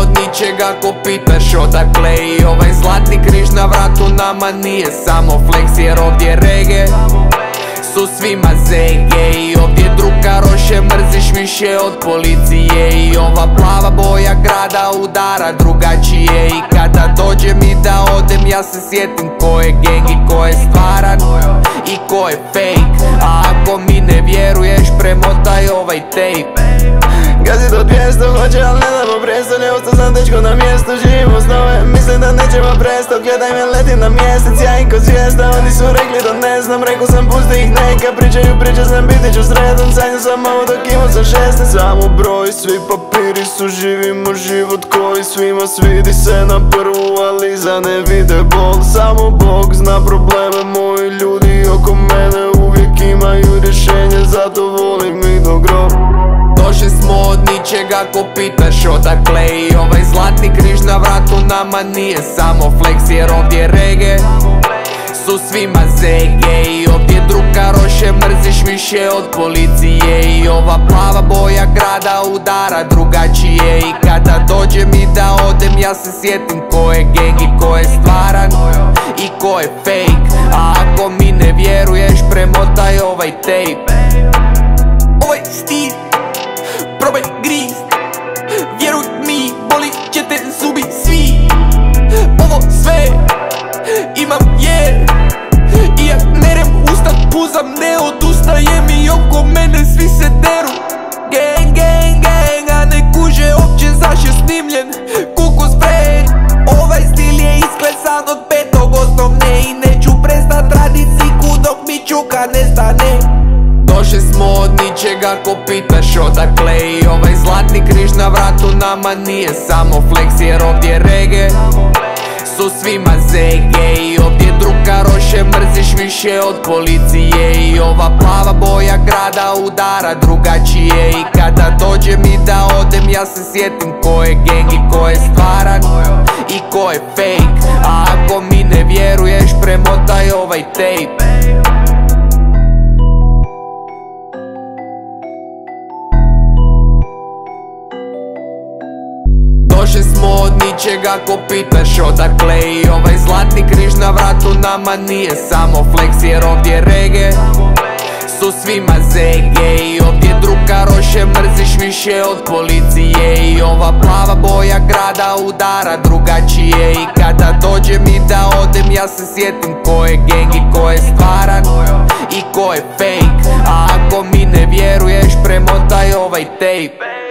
od ničega ko pitaš odakle I ovaj zlatni križ na vratu nama nije samo flex Jer ovdje rege su svima zege. I ovdje druga roše mrziš više od policije. I ova plava boja grada udara drugačije. I kada dođe mi da odem ja se sjetim ko je gang i ko je stvaran I ko je fake. A ako mi ne vjeruješ premotaj ovaj tape. Gazi do 200 hoće, al ne ostao sam dečko na mjestu, živimo snove Mislim da nećemo presto, gledaj me leti na mjesec Ja im ko zvijezda, oni su rekli da ne znam Rekao sam pusti ih neka, pričaju priče znam biti ću sretan Sanjao sam ovo dok imao sam 16 Samo broj, svi papiri su živimo život koji svima svidi. Se na prvu Ali za ne vide bol, samo Bog zna probleme Moji ljudi oko mene od ničega ko pitaš odakle I ovaj zlatni križ na vratu nama nije samo flex Jer ovdje rege su svima zege. I ovdje druga roše mrziš više od policije. I ova plava boja grada udara drugačije. I kada dođe mi da odem ja se sjetim ko je gang i ko je stvaran I ko je fake. A ako mi ne vjeruješ premotaj ovaj tape od ničega ko pitaš odakle. I ovaj zlatni križ na vratu nama nije samo flex Jer ovdje rege su svima zege. I ovdje druga roše mrziš više od policije. I ova plava boja grada udara drugačije. I kada dođe mi da odem ja se sjetim ko je gang i ko je stvaran I ko je fake. A ako mi ne vjeruješ premotaj ovaj tape smo od ničega ko pitaš odakle I ovaj zlatni križ na vratu nama nije samo flex Jer ovdje rege su svima zege I ovdje druga roše mrziš više od policije I ova plava boja grada udara drugačije I kada dođe mi da odem ja se sjetim ko je gang i ko je stvaran I ko je fake A ako mi ne vjeruješ premotaj ovaj tape